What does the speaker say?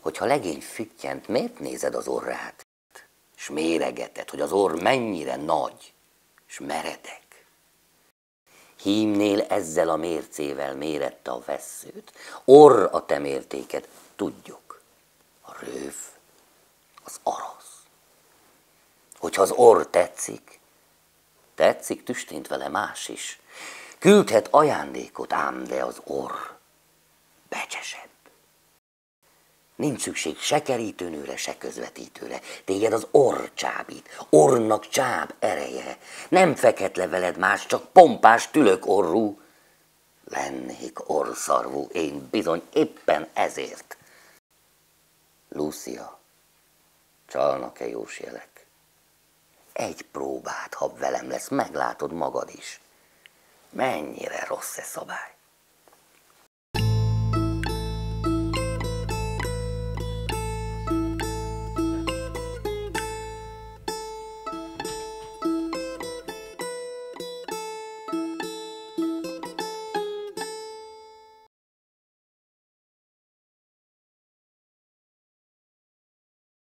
Hogyha legény füttyent, miért nézed az orrát? S méregeted, hogy az orr mennyire nagy, s meredek. Hímnél ezzel a mércével mérette a vesszőt. Orr a te mértéket, tudjuk. A röv, az arasz. Hogyha az orr tetszik, tetszik tüstént vele más is. Küldhet ajándékot, ám de az orr becsesed. Nincs szükség se kerítőnőre, se közvetítőre. Téged az orr csábít. Ornak csáb ereje. Nem feket le veled más, csak pompás tülök orrú. Lennék orszarvú, én bizony éppen ezért. Lucia, csalnak-e jós jelek? Egy próbát, ha velem lesz, meglátod magad is. Mennyire rossz e szabály.